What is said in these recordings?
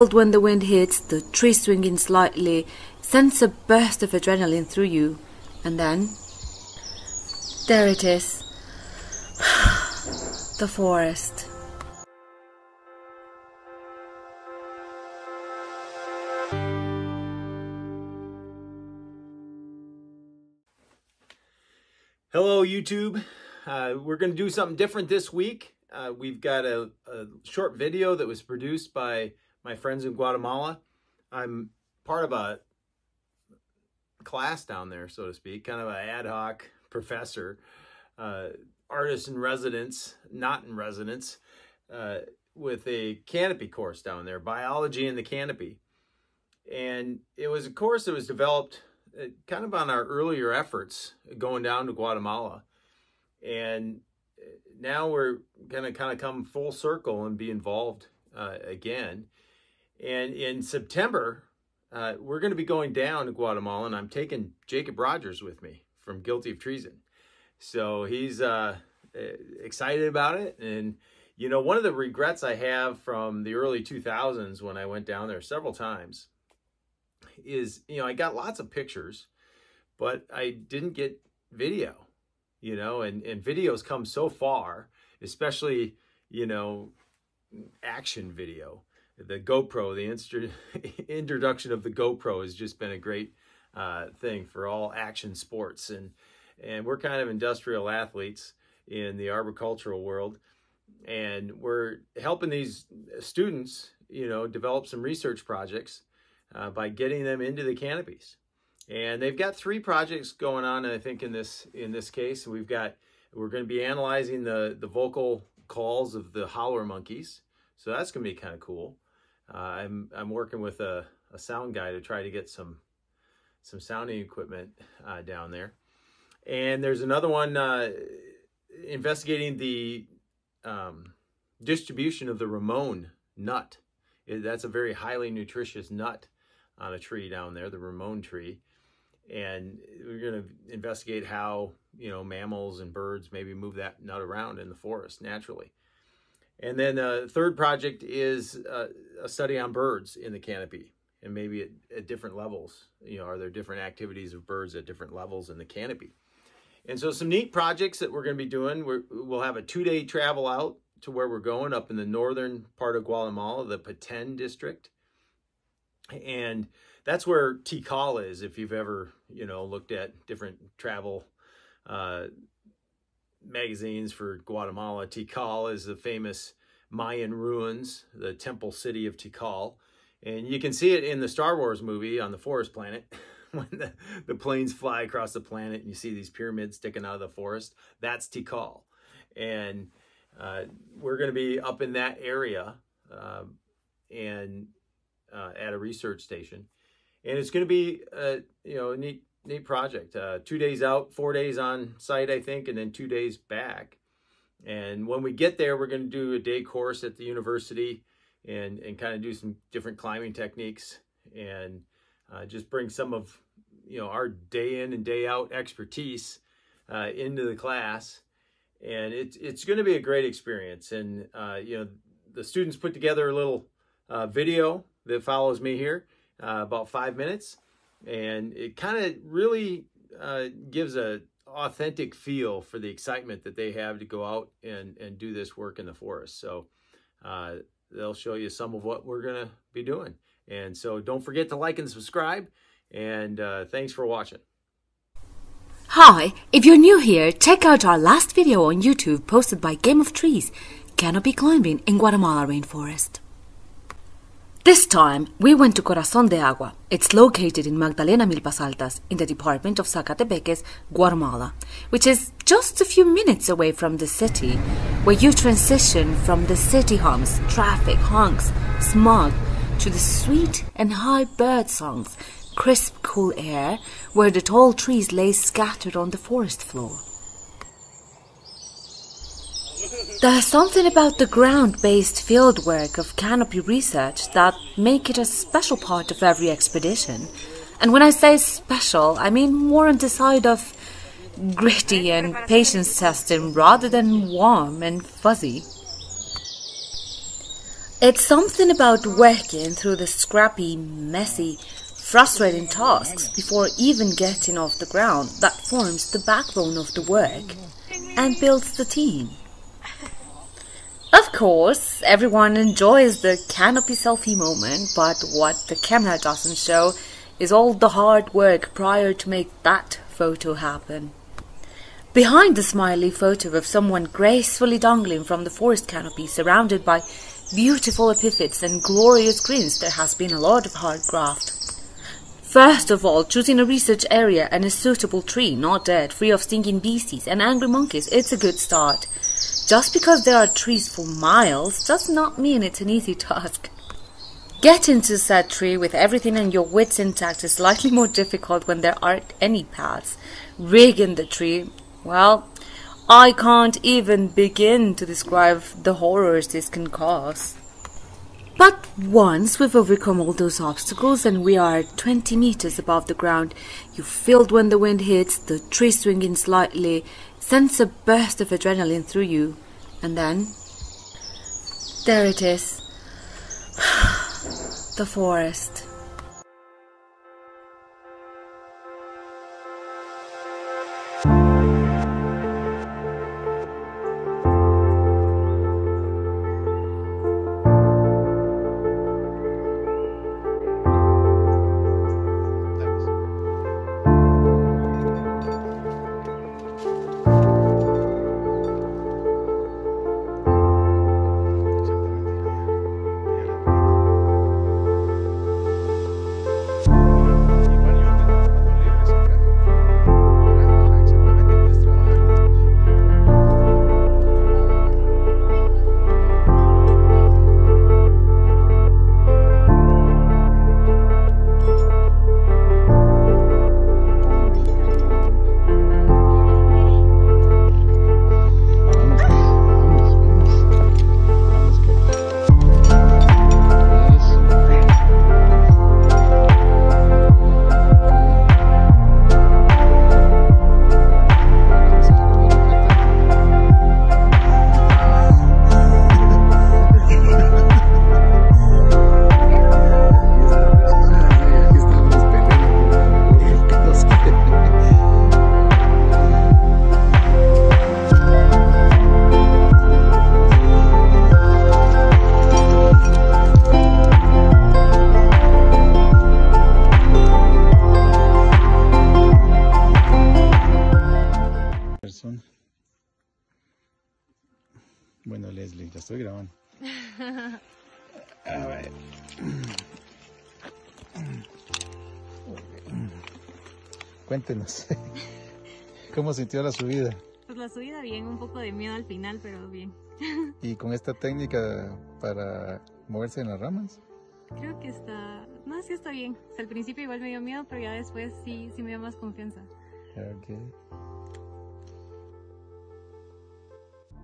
when the wind hits, the tree swinging slightly, sends a burst of adrenaline through you. And then, there it is. the forest. Hello, YouTube. Uh, we're going to do something different this week. Uh, we've got a, a, short video that was produced by my friends in Guatemala. I'm part of a class down there, so to speak, kind of an ad hoc professor, uh, artist in residence, not in residence, uh, with a canopy course down there, biology in the canopy. And it was a course that was developed uh, kind of on our earlier efforts going down to Guatemala. And uh, now we're going to kind of come full circle and be involved uh, again. And in September, uh, we're going to be going down to Guatemala, and I'm taking Jacob Rogers with me from Guilty of Treeson. So he's uh, excited about it. And, you know, one of the regrets I have from the early 2000s when I went down there several times is, you know, I got lots of pictures, but I didn't get video, you know, and, and videos come so far, especially, you know, action video. The GoPro, the introduction of the GoPro has just been a great uh, thing for all action sports. And, and we're kind of industrial athletes in the arboricultural world. And we're helping these students, you know, develop some research projects uh, by getting them into the canopies. And they've got three projects going on, I think, in this in this case. We've got we're going to be analyzing the the vocal calls of the howler monkeys, so that's going to be kind of cool. Uh, I'm I'm working with a, a sound guy to try to get some some sounding equipment uh, down there. And there's another one uh, investigating the um, distribution of the Ramon nut. That's a very highly nutritious nut on a tree down there, the Ramon tree. And we're going to investigate how, you know, mammals and birds maybe move that nut around in the forest naturally. And then the uh, third project is uh, a study on birds in the canopy and maybe at, at, different levels. You know, are there different activities of birds at different levels in the canopy? And so some neat projects that we're going to be doing. we will have a two-day travel out to where we're going up in the northern part of Guatemala, the Petén district. And that's where Tikal is, if you've ever, you know, looked at different travel uh, magazines for Guatemala. Tikal is the famous Mayan ruins, the temple city of Tikal. And you can see it in the Star Wars movie on the forest planet when the, the planes fly across the planet and you see these pyramids sticking out of the forest. That's Tikal. And uh, we're going to be up in that area uh, and uh, at a research station. And it's going to be, a, you know, a neat, neat project. Uh, two days out, four days on site, I think, and then two days back. And when we get there, we're going to do a day course at the university and, and kind of do some different climbing techniques and uh, just bring some of, you know, our day in and day out expertise uh, into the class. And it's, it's going to be a great experience. And, uh, you know, the students put together a little uh, video that follows me here, uh, about five minutes. And it kind of really uh, gives a authentic feel for the excitement that they have to go out and, and do this work in the forest. So uh, they'll show you some of what we're going to be doing. And so don't forget to like and subscribe. And uh, thanks for watching. Hi, if you're new here, check out our last video on YouTube posted by Game of Trees, Canopy Climbing in Guatemala Rainforest. This time, we went to Corazon de Agua. It's located in Magdalena Milpas Altas, in the department of Sacatepéquez, Guatemala, which is just a few minutes away from the city, where you transition from the city hums, traffic, honks, smog, to the sweet and high bird songs, crisp, cool air, where the tall trees lay scattered on the forest floor. There's something about the ground-based fieldwork of canopy research that make it a special part of every expedition. And when I say special, I mean more on the side of gritty and patience testing rather than warm and fuzzy. It's something about working through the scrappy, messy, frustrating tasks before even getting off the ground that forms the backbone of the work and builds the team. Course, everyone enjoys the canopy selfie moment, but what the camera doesn't show is all the hard work prior to make that photo happen. Behind the smiley photo of someone gracefully dangling from the forest canopy surrounded by beautiful epiphytes and glorious greens, there has been a lot of hard graft. First of all, choosing a research area and a suitable tree, not dead, free of stinking beasties and angry monkeys, it's a good start. Just because there are trees for miles does not mean it's an easy task. Getting to said tree with everything and your wits intact is slightly more difficult when there aren't any paths. Rigging the tree, well, I can't even begin to describe the horrors this can cause. But once we've overcome all those obstacles and we are 20 meters above the ground, you feel when the wind hits, the tree swinging slightly, sends a burst of adrenaline through you, and then there it is the forest. A ver. Cuéntenos. ¿Cómo sintió la subida? Pues la subida bien, un poco de miedo al final, pero bien. ¿Y con esta técnica para moverse en las ramas? Creo que está... No, sí está bien. O sea, al principio igual me dio miedo, pero ya después sí, sí me dio más confianza. Okay.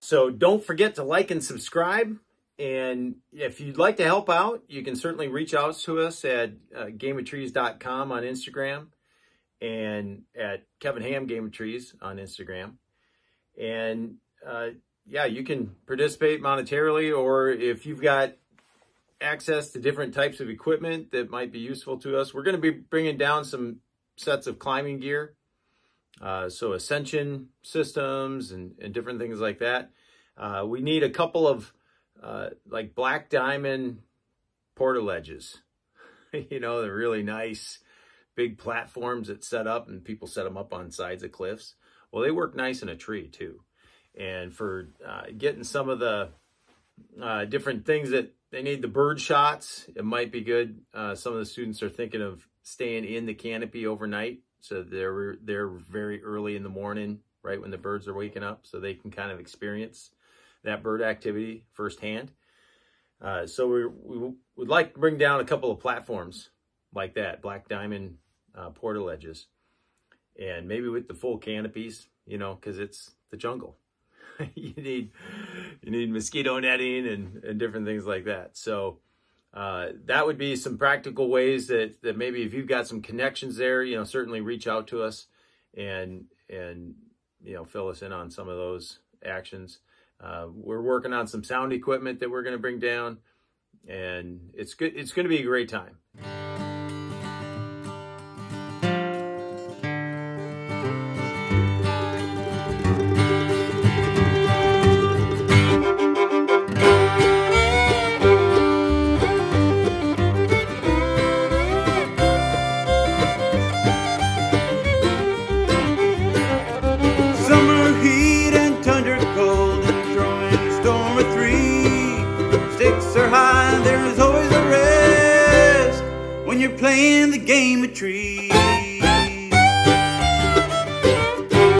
So don't forget to like and subscribe. And if you'd like to help out, you can certainly reach out to us at uh, gameoftrees.com on Instagram and at Kevin Hamm Game of Trees on Instagram. And uh, yeah, you can participate monetarily, or if you've got access to different types of equipment that might be useful to us, we're going to be bringing down some sets of climbing gear. Uh, so ascension systems and, and different things like that. Uh, we need a couple of uh, like black diamond portaledges. you know, they're really nice big platforms that set up and people set them up on sides of cliffs. Well, they work nice in a tree too. And for uh, getting some of the uh, different things that they need the bird shots, it might be good. Uh, some of the students are thinking of staying in the canopy overnight. So they're, they're very early in the morning, right when the birds are waking up, so they can kind of experience that bird activity firsthand. Uh, so we, we would like to bring down a couple of platforms like that, black diamond uh, portaledges, and maybe with the full canopies, you know, because it's the jungle. you need you need mosquito netting and, and different things like that. So uh, that would be some practical ways that, that maybe if you've got some connections there, you know, certainly reach out to us and and you know fill us in on some of those actions. Uh, we're working on some sound equipment that we're going to bring down. and it's good. It's going to be a great time.